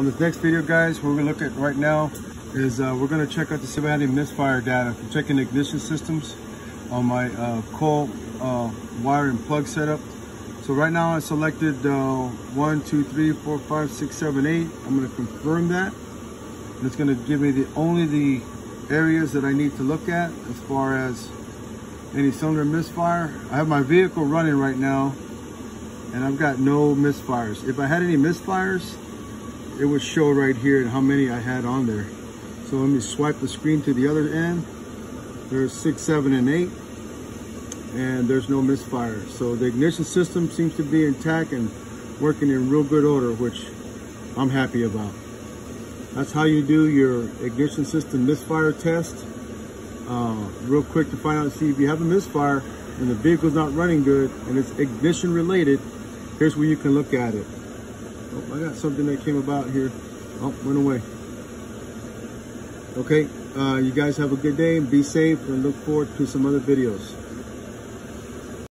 On this next video, guys, what we're gonna look at right now is uh, we're gonna check out the any misfire data from checking ignition systems on my uh, coil uh, wire and plug setup. So right now I selected uh, one, two, three, four, five, six, seven, eight. I'm gonna confirm that. And it's gonna give me the only the areas that I need to look at as far as any cylinder misfire. I have my vehicle running right now and I've got no misfires. If I had any misfires, it would show right here how many I had on there. So let me swipe the screen to the other end. There's six, seven, and eight, and there's no misfires. So the ignition system seems to be intact and working in real good order, which I'm happy about. That's how you do your ignition system misfire test. Uh, real quick to find out, see if you have a misfire and the vehicle's not running good and it's ignition related, here's where you can look at it. Oh, I got something that came about here. Oh, went away. Okay, uh, you guys have a good day and be safe and look forward to some other videos.